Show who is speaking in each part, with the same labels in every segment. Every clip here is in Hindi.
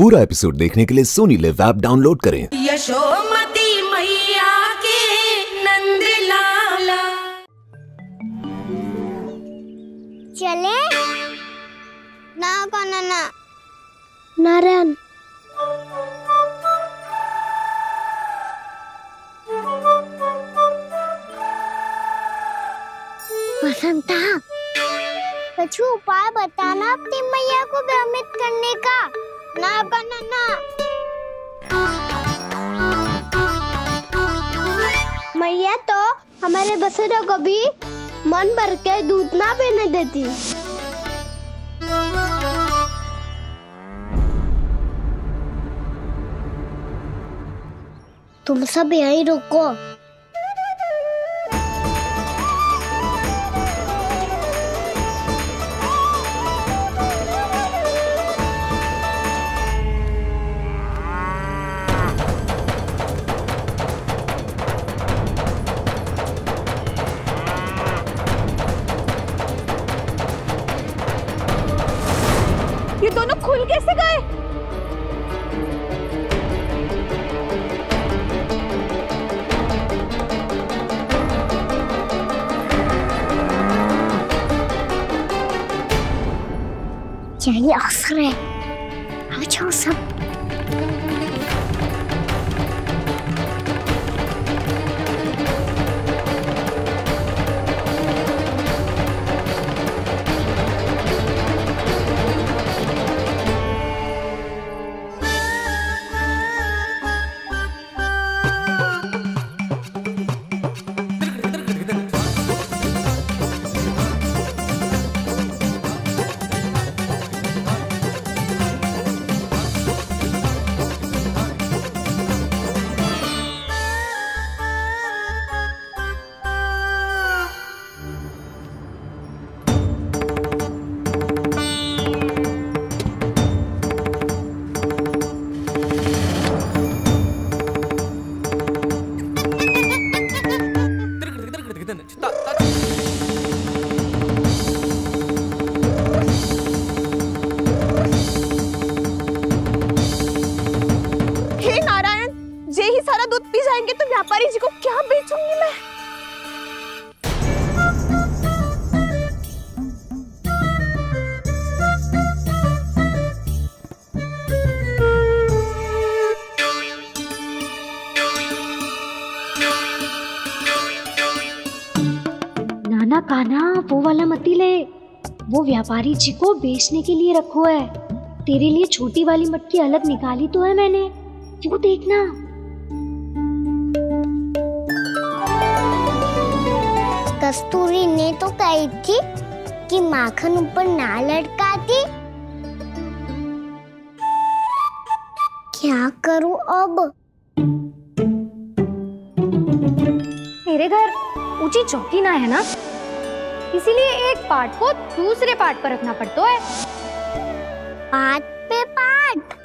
Speaker 1: पूरा एपिसोड देखने के लिए सोनी लिव ऐप डाउनलोड करें।
Speaker 2: यशोमती मैया के नंद लाला
Speaker 3: चले। ना कौन ना नारायण। बसंता कुछ उपाय बताना अपनी मैया को भ्रमित करने का। ना बनाना मैया तो हमारे बसेरों को भी मन भर के दूध ना पीने देती तुम सब यहीं रुको अवसर है अब जाओ सब
Speaker 4: वो वाला मती ले। वो व्यापारी जी को बेचने के लिए रखो है। तेरे लिए छोटी वाली मटकी अलग निकाली तो है मैंने। वो देखना।
Speaker 3: कस्तूरी ने तो कही थी कि माखन ऊपर ना लटकाती। क्या करूँ अब?
Speaker 4: मेरे घर ऊँची चौकी ना है ना? इसीलिए एक पार्ट को दूसरे पार्ट पर रखना पड़ता है।
Speaker 3: पार्ट पे पाट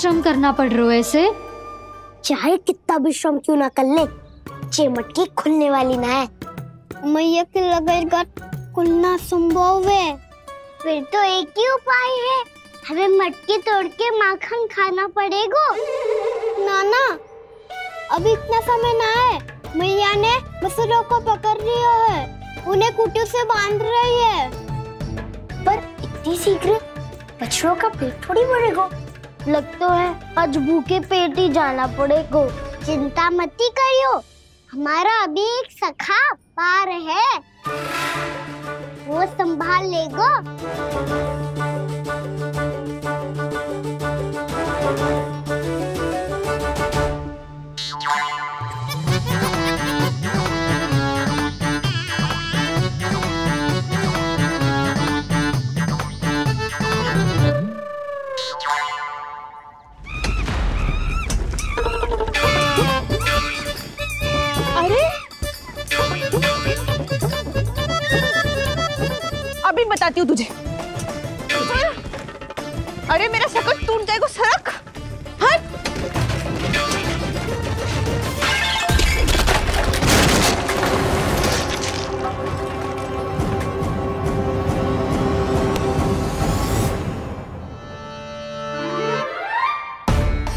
Speaker 4: श्रम करना पड़ रहा है ऐसे?
Speaker 3: चाहे कितना भी श्रम क्यों ना कर ले ये मटकी खुलने वाली ना है। मैया के लगेगा खुलना संभव है। फिर तो एक ही उपाय है हमें मटकी तोड़ के माखन खाना पड़ेगा। नाना अभी इतना समय ना है। मैया ने बसरों को पकड़ लिया है उन्हें कुटियों से बाँध रही है। पर इतनी शीघ्र बछड़ों का पेट थोड़ी भरेगा। लग तो है आज भूखे पेट ही जाना पड़ेगा। चिंता मत करियो। हमारा अभी एक सखा पार है। वो संभाल लेगा। बताती हूँ तुझे।
Speaker 5: अरे, मेरा सकल टूट जाएगा, सरक।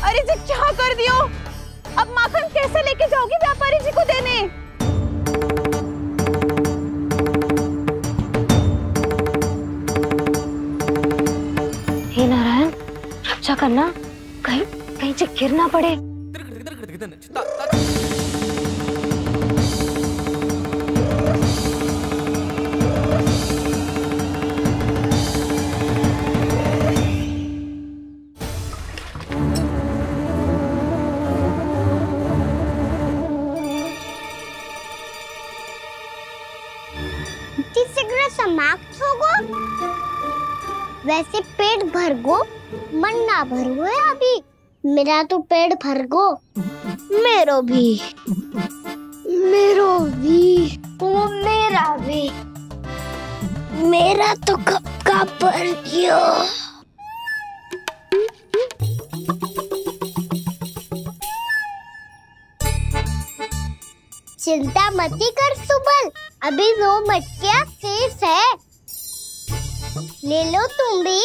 Speaker 5: अरे, जी क्या कर दियो अब माखन कैसे लेके जाओगी व्यापारी जी को देने?
Speaker 4: रक्षा करना? कहीं कहीं से गिर ना पड़े।
Speaker 3: इतनी शीघ्र समाप्त होगो वैसे पेट भर गो मन ना भरो है अभी। मेरा तो पेट भर गो। मेरो भी। मेरो भी। वो मेरा भी। मेरा तो कब का भर गयो। चिंता मत कर, सुबल। अभी वो मटकिया शेष है। ले लो तुम भी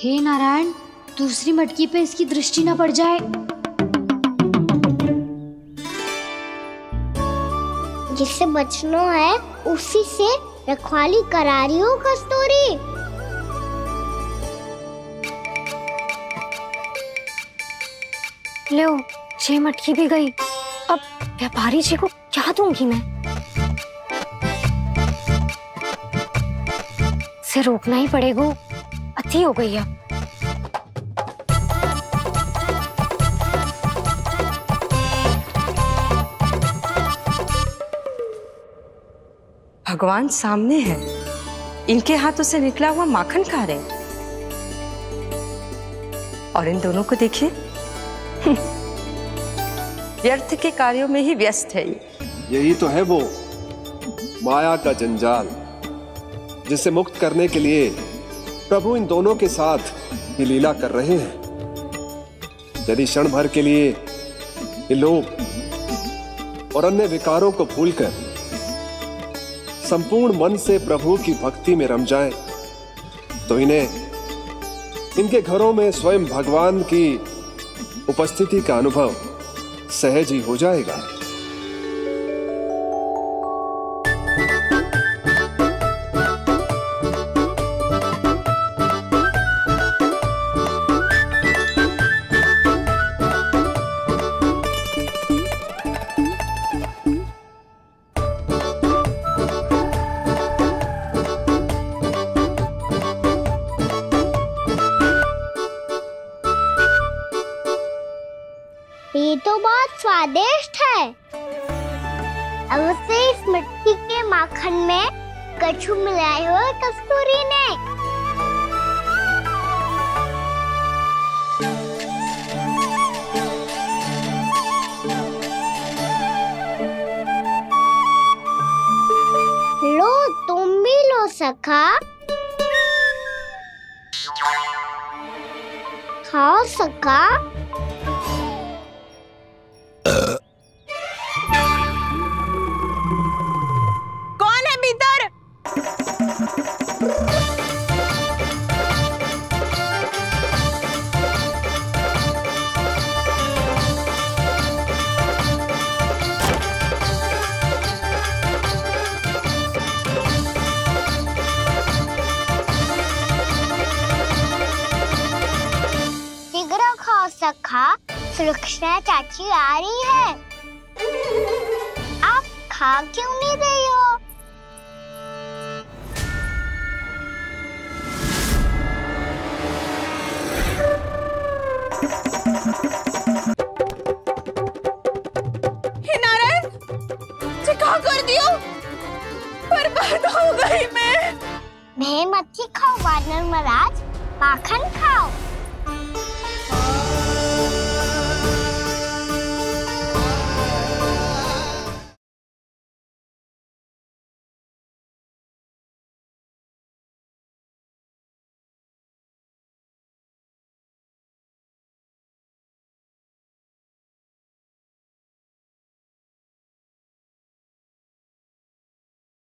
Speaker 4: हे नारायण दूसरी मटकी पे इसकी दृष्टि ना पड़ जाए।
Speaker 3: जिससे बचना है उसी से रखवाली करा रही हो कस्तूरी।
Speaker 4: लो छह मटकी भी गई। अब व्यापारी जी को क्या दूँगी मैं? से रोकना ही पड़ेगा। अच्छी हो गई अब।
Speaker 6: भगवान सामने है। इनके हाथों से निकला हुआ माखन खा रहे और इन दोनों को देखिए। व्यर्थ के कार्यों में ही व्यस्त है ये।
Speaker 7: यही तो है वो। माया का जंजाल। जिसे मुक्त करने के लिए प्रभु इन दोनों के साथ ये लीला कर रहे हैं। यदि क्षण भर के लिए ये लोग और अन्य विकारों को भूलकर संपूर्ण मन से प्रभु की भक्ति में रम जाएँ, तो इन्हें इनके घरों में स्वयं भगवान की उपस्थिति का अनुभव सहज ही हो जाएगा।
Speaker 3: स्वादिष्ट है। अवश्य इस मिट्टी के माखन में कछु मिलाए हुए कस्तूरी ने। लो, तुम भी लो सखा। खाओ सखा। सुरक्षा चाची आ रही है। आप खा क्यों नहीं रही हे?